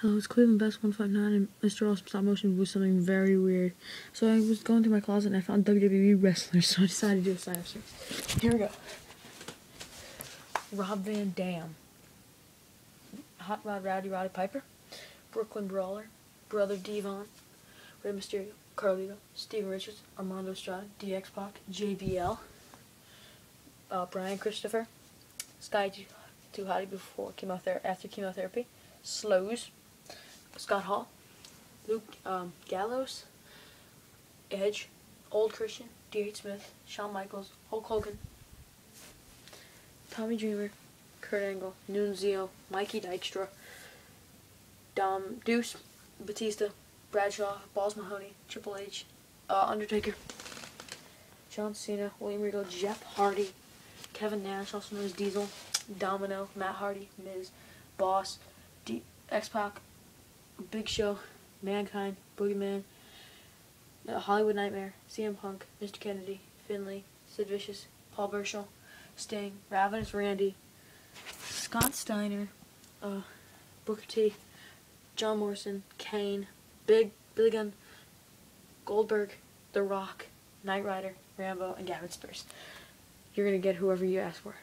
Hello, it's Cleveland Best 159 and Mr. Awesome Stop Motion was something very weird. So I was going through my closet and I found WWE wrestlers, so I decided to do a sign up series. Here we go. Rob Van Dam. Hot Rod Rowdy Roddy Piper. Brooklyn Brawler. Brother Devon. Rey Mysterio. Carlito. Steven Richards. Armando Estrada. DX Pac. JBL. Uh, Brian Christopher. Scotty 2 Hotty before chemotherapy, after chemotherapy. Slows. Scott Hall, Luke um, Gallows, Edge, Old Christian, D.H. Smith, Shawn Michaels, Hulk Hogan, Tommy Dreamer, Kurt Angle, Nunzio, Mikey Dykstra, Dom Deuce, Batista, Bradshaw, Balls Mahoney, Triple H, uh, Undertaker, John Cena, William Regal, Jeff Hardy, Kevin Nash, also known as Diesel, Domino, Matt Hardy, Miz, Boss, D- X-Pac, Big Show, Mankind, Boogeyman, Hollywood Nightmare, CM Punk, Mr. Kennedy, Finlay, Sid Vicious, Paul Burchill, Sting, Ravenous Randy, Scott Steiner, uh, Booker T, John Morrison, Kane, Big Billy Gunn, Goldberg, The Rock, Night Rider, Rambo, and Gavin Spears. You're gonna get whoever you ask for.